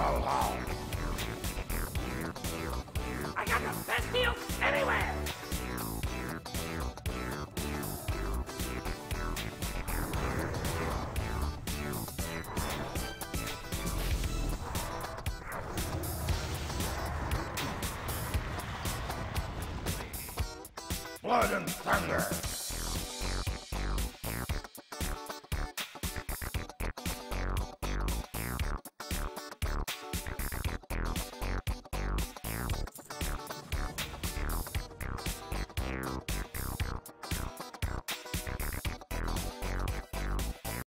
alone. I got the best deals anywhere. Blood and thunder.